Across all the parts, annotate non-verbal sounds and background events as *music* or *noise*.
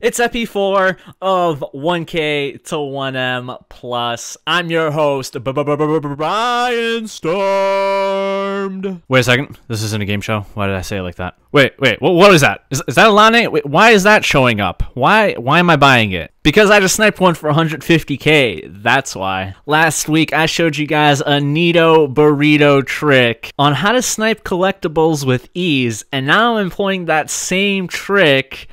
It's EP4 of 1K to 1M plus. I'm your host, Brianstormed. Wait a second. This isn't a game show. Why did I say it like that? Wait, wait. What, what is that? Is, is that a Laine? Wait, why is that showing up? Why why am I buying it? Because I just sniped one for 150k. That's why. Last week I showed you guys a neato burrito trick on how to snipe collectibles with ease, and now I'm employing that same trick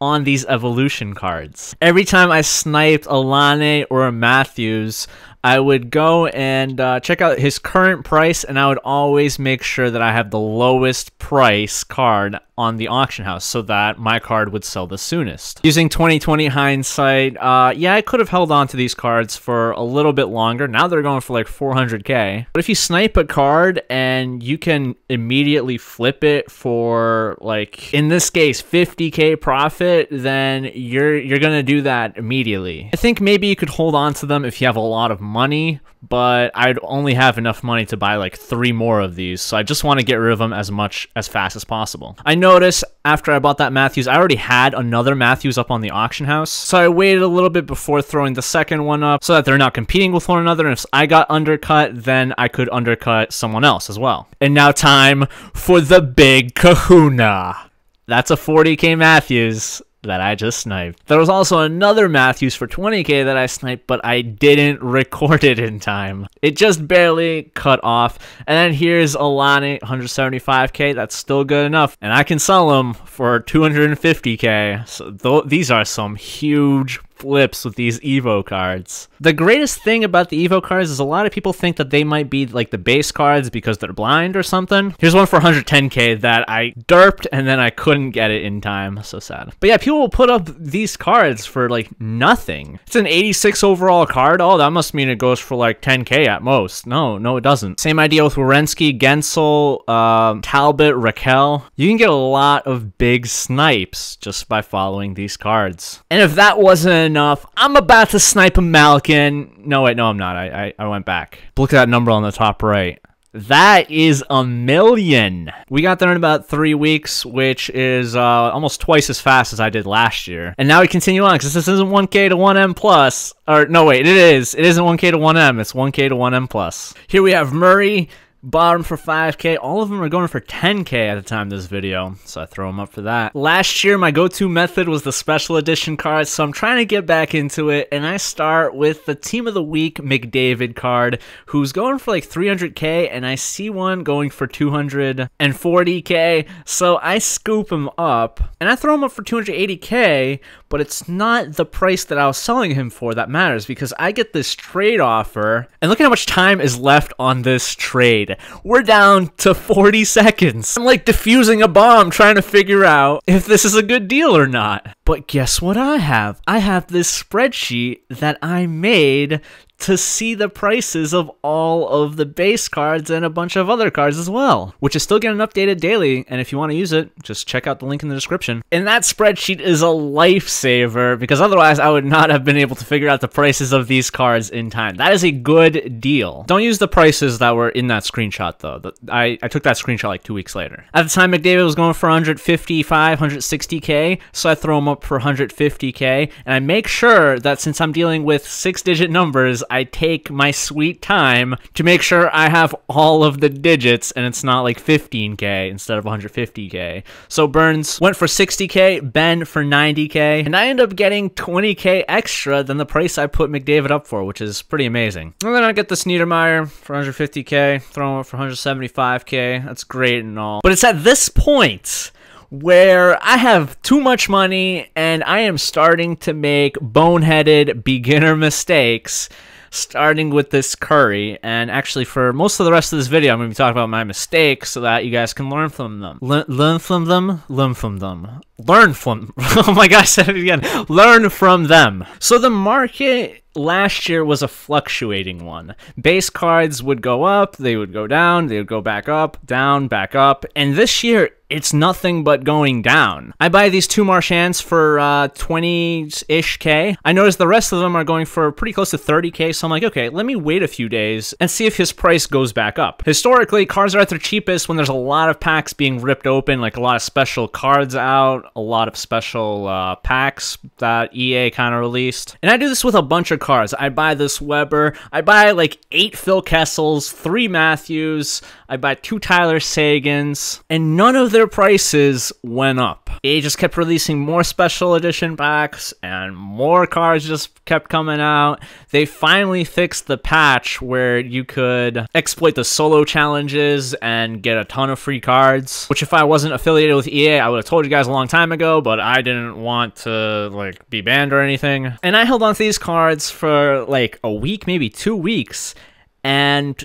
on these evolution cards. Every time I sniped a Laine or Matthews, I would go and uh, check out his current price, and I would always make sure that I have the lowest price card on the auction house so that my card would sell the soonest. Using 2020 hindsight, uh, yeah, I could have held on to these cards for a little bit longer. Now they're going for like 400k. But if you snipe a card and you can immediately flip it for like in this case 50k profit, then you're you're gonna do that immediately. I think maybe you could hold on to them if you have a lot of money, but I'd only have enough money to buy like three more of these, so I just want to get rid of them as much as fast as possible. I noticed after I bought that Matthews, I already had another Matthews up on the auction house, so I waited a little bit before throwing the second one up so that they're not competing with one another, and if I got undercut, then I could undercut someone else as well. And now time for the big kahuna. That's a 40k Matthews that I just sniped. There was also another Matthews for 20k that I sniped, but I didn't *laughs* record it in time. It just barely cut off. And then here's Alani 175k. That's still good enough. And I can sell them for 250k. So th these are some huge flips with these Evo cards. The greatest thing about the Evo cards is a lot of people think that they might be like the base cards because they're blind or something. Here's one for 110k that I derped and then I couldn't get it in time. So sad. But yeah, people will put up these cards for like nothing. It's an 86 overall card. Oh, that must mean it goes for like 10k at most. No, no, it doesn't. Same idea with Werenski, Guentzel, uh, Talbot, Rakell. You can get a lot of big snipes just by following these cards. And if that wasn't enough. I'm about to snipe a Malkin. No, wait, no, I'm not. I, I, I went back. Look at that number on the top right. That is a million. We got there in about three weeks, which is uh, almost twice as fast as I did last year. And now we continue on because this isn't 1K to 1M plus. Or no, wait, it is. It isn't 1K to 1M. It's 1K to 1M plus. Here we have Murray, bottom for 5k all of them are going for 10k at the time of this video so i throw them up for that. Last year my go-to method was the special edition cards so i'm trying to get back into it and i start with the team of the week mcdavid card who's going for like 300k and i see one going for 240k so i scoop him up and i throw him up for 280k but it's not the price that i was selling him for that matters because i get this trade offer and look at how much time is left on this trade we're down to 40 seconds. I'm like defusing a bomb trying to figure out if this is a good deal or not. But guess what I have? I have this spreadsheet that I made to see the prices of all of the base cards and a bunch of other cards as well, which is still getting updated daily. And if you want to use it, just check out the link in the description. And that spreadsheet is a lifesaver because otherwise I would not have been able to figure out the prices of these cards in time. That is a good deal. Don't use the prices that were in that screenshot though. I, I took that screenshot like two weeks later. At the time, McDavid was going for 155, 160k, so I throw him up for 150k, and I make sure that since I'm dealing with six digit numbers, I take my sweet time to make sure I have all of the digits and it's not like 15k instead of 150k. So Burns went for 60k, Benn for 90k, and I end up getting 20k extra than the price I put McDavid up for, which is pretty amazing. And then I get this Niedermayer for 150k, throw him up for 175k. That's great and all. But it's at this point where I have too much money and I am starting to make boneheaded beginner mistakes starting with this Kurri. And actually, for most of the rest of this video, I'm going to be talking about my mistakes so that you guys can learn from them. Le learn from them? Learn from them. Learn from... *laughs* oh my gosh, I said it again. Learn from them. So the market last year was a fluctuating one. Base cards would go up, they would go down, they would go back up, down, back up. And this year, it's nothing but going down. I buy these two Marchands for uh, 20-ish K. I notice the rest of them are going for pretty close to 30K, so I'm like, okay, let me wait a few days and see if his price goes back up. Historically, cards are at their cheapest when there's a lot of packs being ripped open, like a lot of special cards out, a lot of special uh, packs that EA kind of released. And I do this with a bunch of cards. I buy this Weber, I buy like eight Phil Kessels, three Matthews, I buy two Tyler Seguins, and none of their prices went up. EA just kept releasing more special edition packs, and more cards just kept coming out. They finally fixed the patch where you could exploit the solo challenges and get a ton of free cards, which if I wasn't affiliated with EA, I would have told you guys a long time ago, but I didn't want to like be banned or anything. And I held on to these cards for like a week, maybe two weeks, and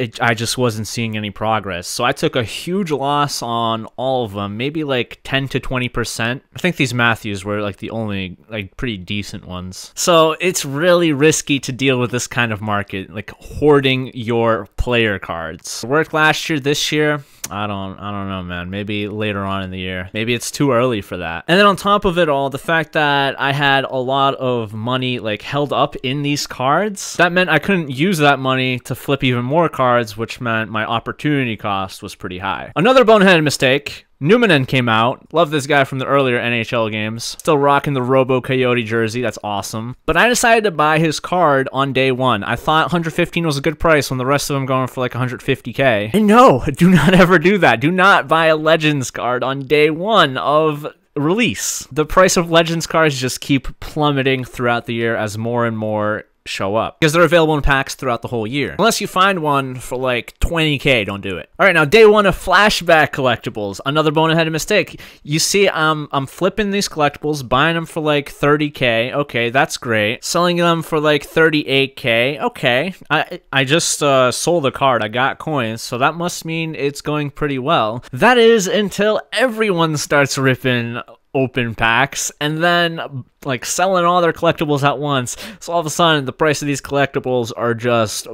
it, I just wasn't seeing any progress. So I took a huge loss on all of them, maybe like 10 to 20%. I think these Matthews were like the only like pretty decent ones. So it's really risky to deal with this kind of market, like hoarding your player cards. Worked last year, this year, I don't I don't know, man. Maybe later on in the year. Maybe it's too early for that. And then on top of it all, the fact that I had a lot of money like held up in these cards, that meant I couldn't use that money to flip even more cards, which meant my opportunity cost was pretty high. Another boneheaded mistake Numminen came out. Love this guy from the earlier NHL games. Still rocking the Robo Coyote jersey. That's awesome. But I decided to buy his card on day one. I thought 115 was a good price when the rest of them going for like 150k. And no, do not ever do that. Do not buy a Legends card on day one of release. The price of Legends cards just keep plummeting throughout the year as more and more show up because they're available in packs throughout the whole year. Unless you find one for like 20k, don't do it. All right, now day one of flashback collectibles. Another boneheaded mistake. You see, I'm I'm flipping these collectibles, buying them for like 30k. Okay, that's great. Selling them for like 38k. Okay, I I just uh, sold a card. I got coins, so that must mean it's going pretty well. That is until everyone starts ripping open packs and then like selling all their collectibles at once. So all of a sudden, the price of these collectibles are just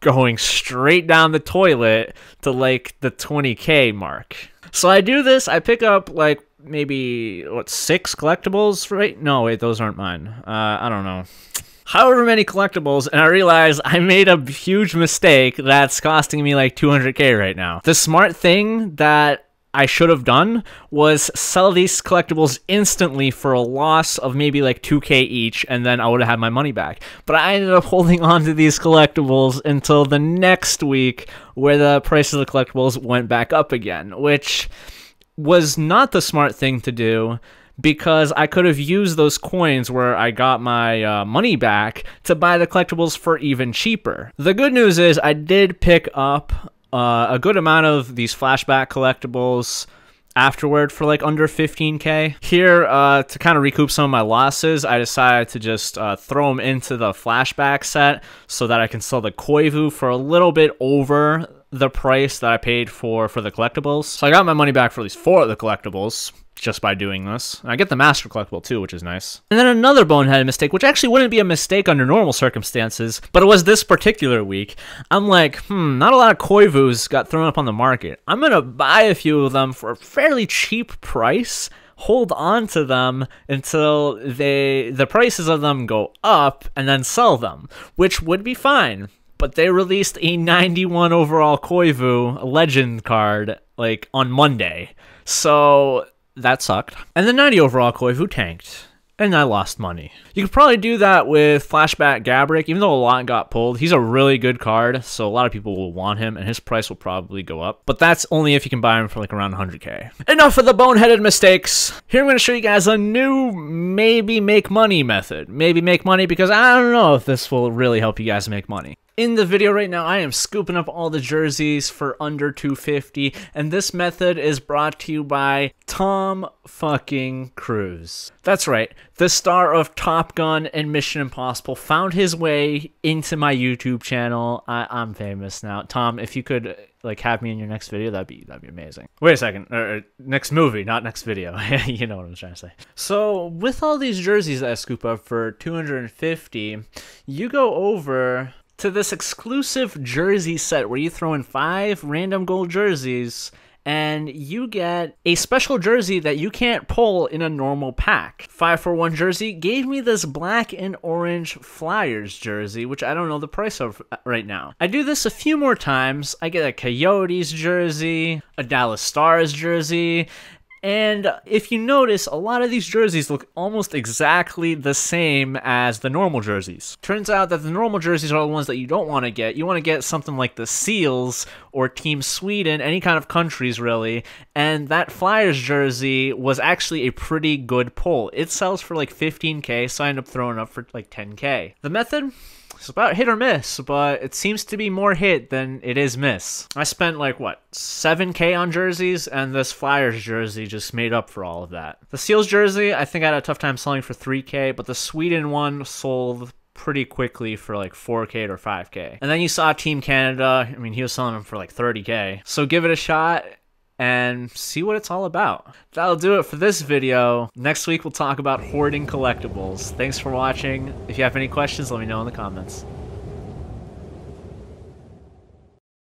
going straight down the toilet to like the 20k mark. So I do this, I pick up like maybe what six collectibles, right? No, wait, those aren't mine. Uh, I don't know. However many collectibles, and I realize I made a huge mistake that's costing me like 200k right now. The smart thing that I should have done was sell these collectibles instantly for a loss of maybe like 2k each, and then I would have had my money back. But I ended up *laughs* holding on to these collectibles until the next week, where the price of the collectibles went back up again, which was not the smart thing to do because I could have used those coins where I got my uh, money back to buy the collectibles for even cheaper. The good news is I did pick up uh, a good amount of these flashback collectibles afterward for like under 15k. Here, uh, to kind of recoup some of my losses, I decided to just uh, throw them into the flashback set so that I can sell the Koivu for a little bit over the price that I paid for for the collectibles. So I got my money back for at least four of the collectibles just by doing this. I get the Master Collectible too, which is nice. And then another boneheaded mistake, which actually wouldn't be a mistake under normal circumstances, but it was this particular week. I'm like, hmm, not a lot of Koivus got thrown up on the market. I'm gonna buy a few of them for a fairly cheap price. Hold on to them until they the prices of them go up and then sell them, which would be fine. But they released a 91 overall Koivu legend card like on Monday. So that sucked. And the 90 overall Koivu tanked. And I lost money. You could probably do that with Flashback Gaborik, even though a lot got pulled. He's a really good card, so a lot of people will want him, and his price will probably go up. But that's only if you can buy him for like around 100k. Enough of the boneheaded mistakes. Here I'm going to show you guys a new maybe make money method. Maybe make money because I don't know if this will really help you guys make money. In the video right now, I am scooping up all the jerseys for under 250, and this method is brought to you by Tom fucking Cruise. That's right, the star of Top Gun and Mission Impossible found his way into my YouTube channel. I, am famous now. Tom, if you could like have me in your next video, that'd be that'd be amazing. Wait a second, uh, next movie, not next video. *laughs* you know what I'm trying to say. So with all these jerseys that I scoop up for 250, you go over to this exclusive jersey set where you throw in five random gold jerseys and you get a special jersey that you can't pull in a normal pack. 541 jersey gave me this black and orange Flyers jersey, which I don't know the price of right now. I do this a few more times. I get a Coyotes jersey, a Dallas Stars jersey, and if you notice, a lot of these jerseys look almost exactly the same as the normal jerseys. Turns out that the normal jerseys are the ones that you don't want to get. You want to get something like the Seals or Team Sweden, any kind of countries really. And that Flyers jersey was actually a pretty good pull. It sells for like 15k, so I up throwing up for like 10k. The method? It's about hit or miss, but it seems to be more hit than it is miss. I spent like what, 7k on jerseys, and this Flyers jersey just made up for all of that. The Seals jersey, I think I had a tough time selling for 3k, but the Sweden one sold pretty quickly for like 4k or 5k. And then you saw Team Canada, I mean, he was selling them for like 30k. So give it a shot and see what it's all about. That'll do it for this video. Next week we'll talk about hoarding collectibles. Thanks for watching. If you have any questions, let me know in the comments.